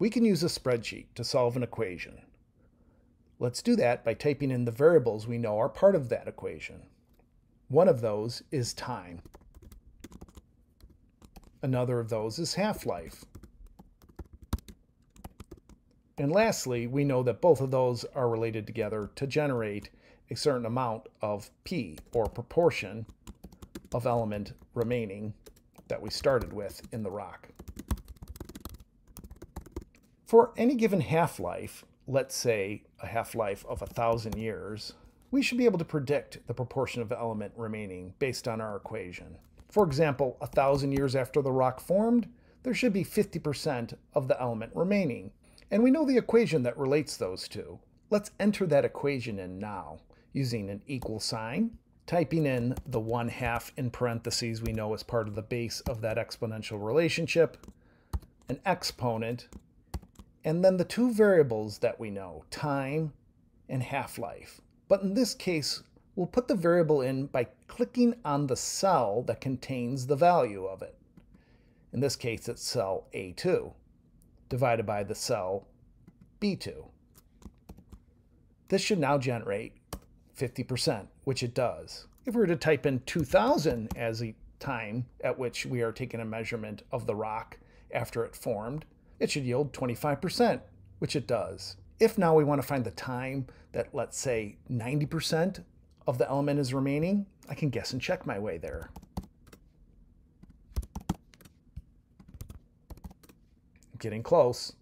We can use a spreadsheet to solve an equation. Let's do that by typing in the variables we know are part of that equation. One of those is time. Another of those is half-life. And lastly, we know that both of those are related together to generate a certain amount of P, or proportion, of element remaining that we started with in the rock. For any given half-life, let's say a half-life of a thousand years, we should be able to predict the proportion of element remaining based on our equation. For example, a thousand years after the rock formed, there should be 50% of the element remaining. And we know the equation that relates those two. Let's enter that equation in now using an equal sign, typing in the 1 half in parentheses we know as part of the base of that exponential relationship, an exponent, and then the two variables that we know, time and half-life. But in this case, we'll put the variable in by clicking on the cell that contains the value of it. In this case, it's cell A2 divided by the cell B2. This should now generate 50%, which it does. If we were to type in 2000 as the time at which we are taking a measurement of the rock after it formed, it should yield 25%, which it does. If now we want to find the time that, let's say, 90% of the element is remaining, I can guess and check my way there. Getting close.